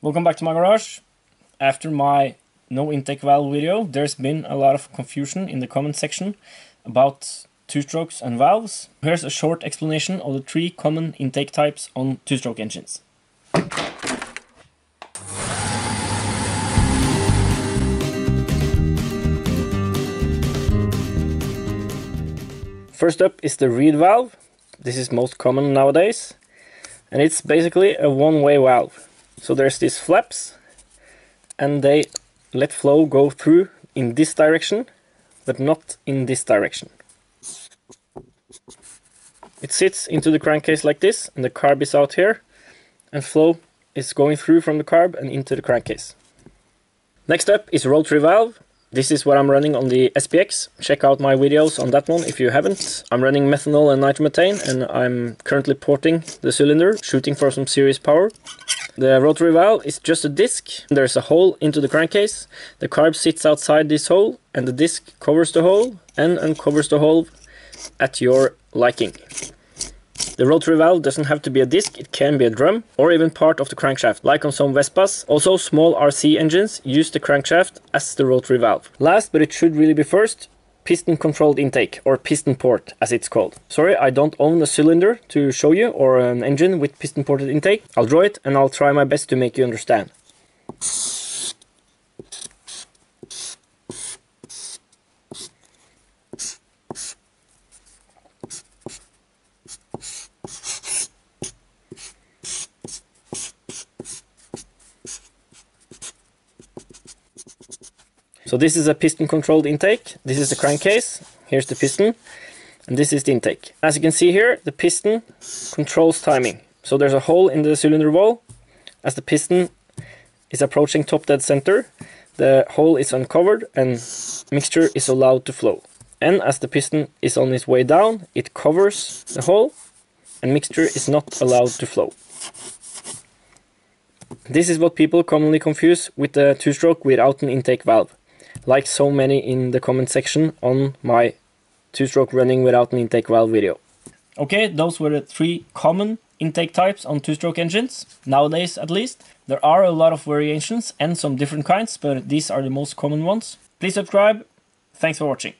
Welcome back to my garage. After my no intake valve video, there's been a lot of confusion in the comment section about two-strokes and valves. Here's a short explanation of the three common intake types on two-stroke engines. First up is the reed valve. This is most common nowadays. And it's basically a one-way valve. So there's these flaps and they let flow go through in this direction, but not in this direction. It sits into the crankcase like this, and the carb is out here, and flow is going through from the carb and into the crankcase. Next up is rotary valve. This is what I'm running on the SPX. Check out my videos on that one if you haven't. I'm running methanol and nitromethane and I'm currently porting the cylinder, shooting for some serious power. The rotary valve is just a disc. There's a hole into the crankcase. The carb sits outside this hole and the disc covers the hole and uncovers the hole at your liking. The rotary valve doesn't have to be a disc, it can be a drum or even part of the crankshaft, like on some Vespas. Also, small RC engines use the crankshaft as the rotary valve. Last, but it should really be first, piston controlled intake, or piston port as it's called. Sorry, I don't own a cylinder to show you or an engine with piston ported intake. I'll draw it and I'll try my best to make you understand. So this is a piston controlled intake. This is the crankcase. Here's the piston. And this is the intake. As you can see here, the piston controls timing. So there's a hole in the cylinder wall. As the piston is approaching top dead center, the hole is uncovered and mixture is allowed to flow. And as the piston is on its way down, it covers the hole and mixture is not allowed to flow. This is what people commonly confuse with the two-stroke without an intake valve like so many in the comment section on my two-stroke running without an intake valve video. Okay, those were the three common intake types on two-stroke engines, nowadays at least. There are a lot of variations and some different kinds, but these are the most common ones. Please subscribe. Thanks for watching.